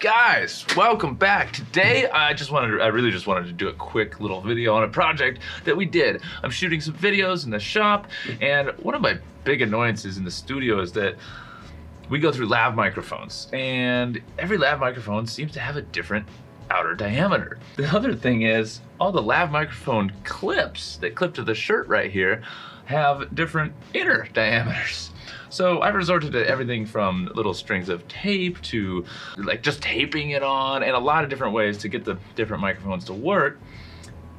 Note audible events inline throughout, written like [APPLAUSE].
Guys, welcome back. Today, I just wanted to, I really just wanted to do a quick little video on a project that we did. I'm shooting some videos in the shop, and one of my big annoyances in the studio is that we go through lav microphones, and every lav microphone seems to have a different outer diameter. The other thing is, all the lav microphone clips that clip to the shirt right here have different inner diameters. So I've resorted to everything from little strings of tape to like just taping it on and a lot of different ways to get the different microphones to work.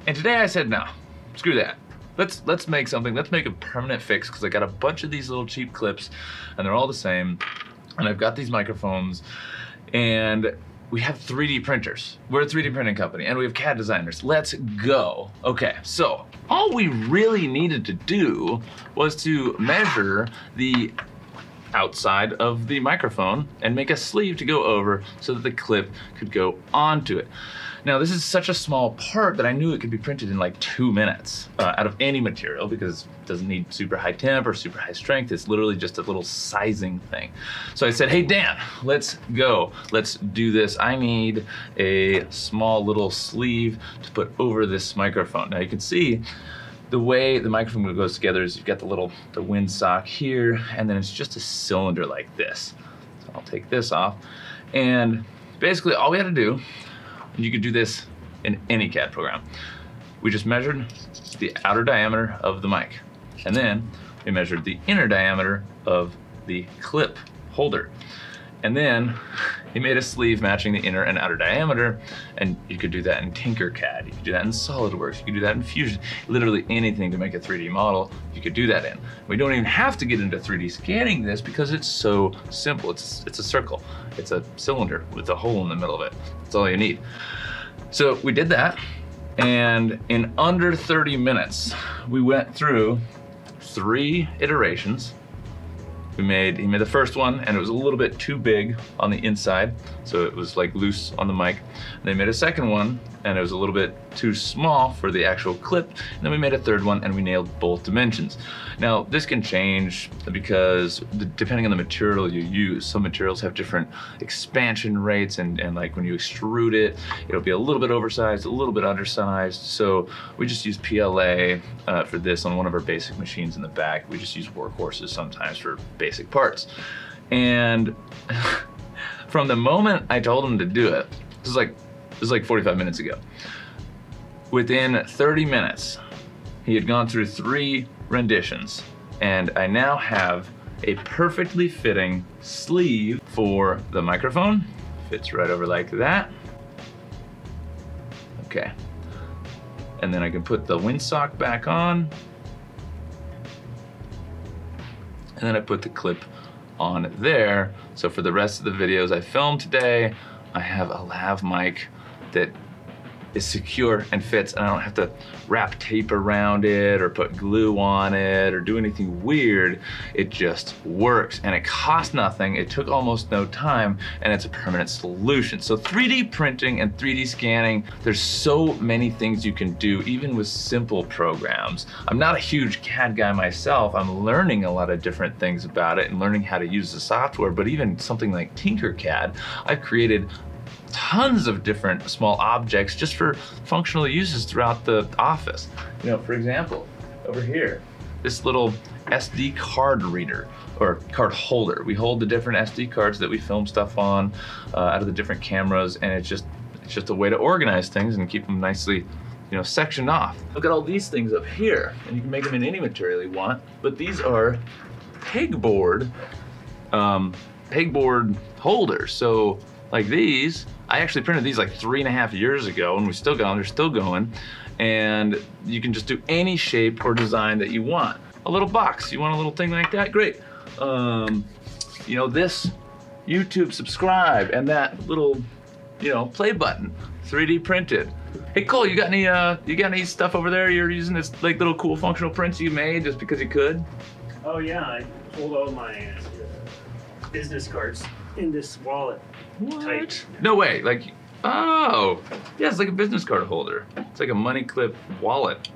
And today I said, no, screw that. Let's let's make something, let's make a permanent fix because I got a bunch of these little cheap clips and they're all the same. And I've got these microphones and we have 3D printers. We're a 3D printing company and we have CAD designers. Let's go. Okay, so all we really needed to do was to measure the outside of the microphone and make a sleeve to go over so that the clip could go onto it. Now this is such a small part that I knew it could be printed in like two minutes uh, out of any material because it doesn't need super high temp or super high strength. It's literally just a little sizing thing. So I said, hey Dan, let's go. Let's do this. I need a small little sleeve to put over this microphone. Now you can see the way the microphone goes together is you've got the little the windsock here and then it's just a cylinder like this. So I'll take this off and basically all we had to do and you could do this in any CAD program. We just measured the outer diameter of the mic. And then we measured the inner diameter of the clip holder. And then he made a sleeve matching the inner and outer diameter. And you could do that in Tinkercad. You could do that in SolidWorks. You could do that in Fusion. Literally anything to make a 3D model, you could do that in. We don't even have to get into 3D scanning this because it's so simple. It's, it's a circle. It's a cylinder with a hole in the middle of it. That's all you need. So we did that. And in under 30 minutes, we went through three iterations we made, he made the first one and it was a little bit too big on the inside. So it was like loose on the mic. They made a second one and it was a little bit too small for the actual clip. And then we made a third one and we nailed both dimensions. Now this can change because depending on the material you use, some materials have different expansion rates and, and like when you extrude it, it'll be a little bit oversized, a little bit undersized. So we just use PLA uh, for this on one of our basic machines in the back. We just use workhorses sometimes for basic parts. And [LAUGHS] from the moment I told him to do it, this is like this is like 45 minutes ago. Within 30 minutes, he had gone through three renditions, and I now have a perfectly fitting sleeve for the microphone. Fits right over like that. Okay. And then I can put the windsock back on. And then I put the clip on there. So for the rest of the videos I filmed today, I have a lav mic that is secure and fits and I don't have to wrap tape around it or put glue on it or do anything weird. It just works and it costs nothing. It took almost no time and it's a permanent solution. So 3D printing and 3D scanning, there's so many things you can do even with simple programs. I'm not a huge CAD guy myself. I'm learning a lot of different things about it and learning how to use the software, but even something like Tinkercad, I've created tons of different small objects just for functional uses throughout the office. You know, for example, over here, this little SD card reader or card holder. We hold the different SD cards that we film stuff on uh, out of the different cameras and it's just it's just a way to organize things and keep them nicely you know, sectioned off. Look at all these things up here, and you can make them in any material you want, but these are pegboard, um, pegboard holders. So like these, I actually printed these like three and a half years ago and we still got them, they're still going. And you can just do any shape or design that you want. A little box, you want a little thing like that? Great. Um, you know, this YouTube subscribe and that little, you know, play button, 3D printed. Hey Cole, you got any uh, you got any stuff over there you're using this like little cool functional prints you made just because you could? Oh yeah, I pulled all my business cards in this wallet. What? Tight. No way. Like, oh, yeah, it's like a business card holder. It's like a money clip wallet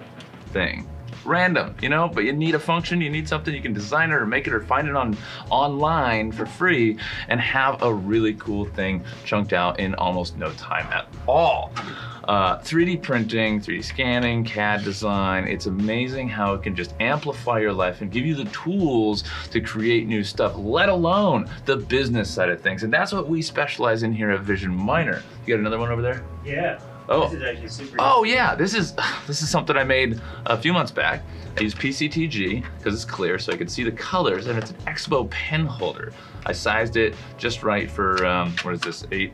thing. Random, you know, but you need a function, you need something, you can design it or make it or find it on online for free and have a really cool thing chunked out in almost no time at all. Uh, 3D printing, 3D scanning, CAD design, it's amazing how it can just amplify your life and give you the tools to create new stuff, let alone the business side of things. And that's what we specialize in here at Vision Miner. You got another one over there? Yeah. Oh. This is actually super. Oh yeah, this is [SIGHS] this is something I made a few months back. I used PCTG because it's clear, so I could see the colors, and it's an Expo pen holder. I sized it just right for um, what is this eight.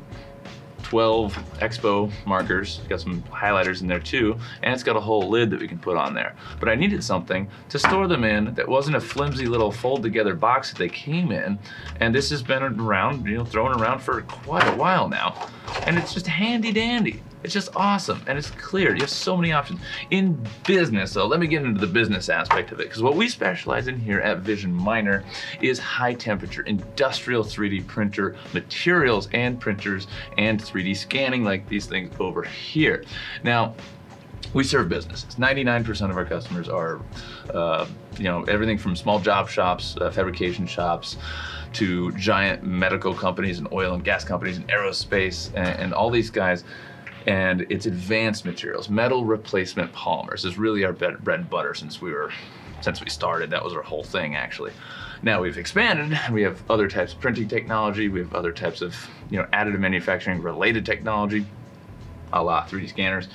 12 Expo markers, It's got some highlighters in there too, and it's got a whole lid that we can put on there. But I needed something to store them in that wasn't a flimsy little fold together box that they came in, and this has been around, you know, thrown around for quite a while now, and it's just handy dandy. It's just awesome and it's clear. You have so many options. In business, though, let me get into the business aspect of it because what we specialize in here at Vision Miner is high temperature industrial 3D printer materials and printers and 3D scanning like these things over here. Now, we serve businesses. 99% of our customers are, uh, you know, everything from small job shops, uh, fabrication shops, to giant medical companies and oil and gas companies and aerospace and, and all these guys and it's advanced materials. Metal replacement polymers is really our bread and butter since we were, since we started. That was our whole thing actually. Now we've expanded and we have other types of printing technology. We have other types of, you know, additive manufacturing related technology, a la 3D scanners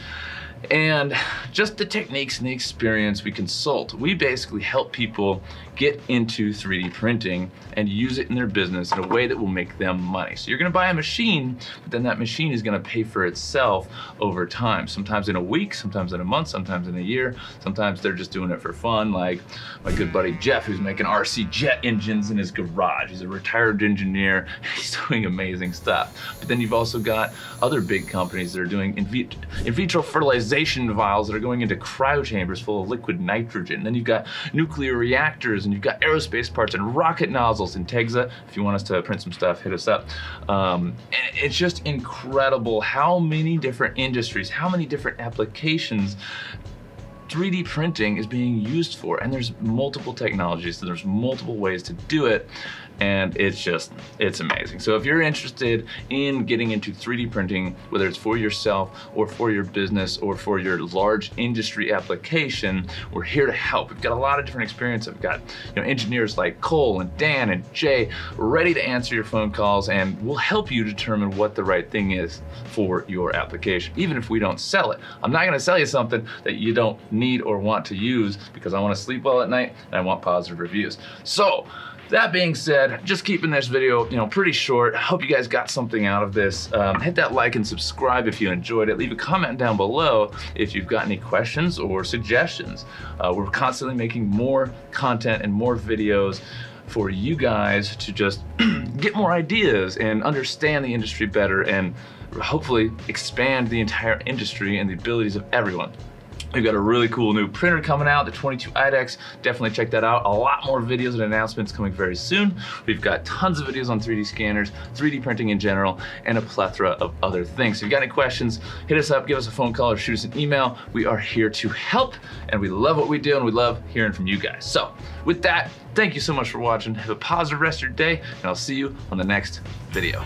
and just the techniques and the experience we consult. We basically help people get into 3D printing and use it in their business in a way that will make them money. So you're gonna buy a machine, but then that machine is gonna pay for itself over time. Sometimes in a week, sometimes in a month, sometimes in a year. Sometimes they're just doing it for fun, like my good buddy Jeff, who's making RC jet engines in his garage. He's a retired engineer. [LAUGHS] He's doing amazing stuff. But then you've also got other big companies that are doing in, vit in vitro fertilization vials that are going into cryo chambers full of liquid nitrogen. Then you've got nuclear reactors and you've got aerospace parts and rocket nozzles Integza. If you want us to print some stuff, hit us up. Um, and it's just incredible how many different industries, how many different applications 3D printing is being used for and there's multiple technologies so there's multiple ways to do it and it's just it's amazing. So if you're interested in getting into 3d printing whether it's for yourself or for your business or for your large industry application we're here to help. We've got a lot of different experience. I've got you know engineers like cole and dan and jay ready to answer your phone calls and we'll help you determine what the right thing is for your application even if we don't sell it. I'm not going to sell you something that you don't need or want to use because i want to sleep well at night and i want positive reviews. So that being said, just keeping this video, you know, pretty short. Hope you guys got something out of this. Um, hit that like and subscribe if you enjoyed it. Leave a comment down below if you've got any questions or suggestions. Uh, we're constantly making more content and more videos for you guys to just [CLEARS THROAT] get more ideas and understand the industry better and hopefully expand the entire industry and the abilities of everyone. We've got a really cool new printer coming out, the 22 IDEX. Definitely check that out. A lot more videos and announcements coming very soon. We've got tons of videos on 3D scanners, 3D printing in general, and a plethora of other things. If you've got any questions, hit us up, give us a phone call, or shoot us an email. We are here to help, and we love what we do, and we love hearing from you guys. So with that, thank you so much for watching. Have a positive rest of your day, and I'll see you on the next video.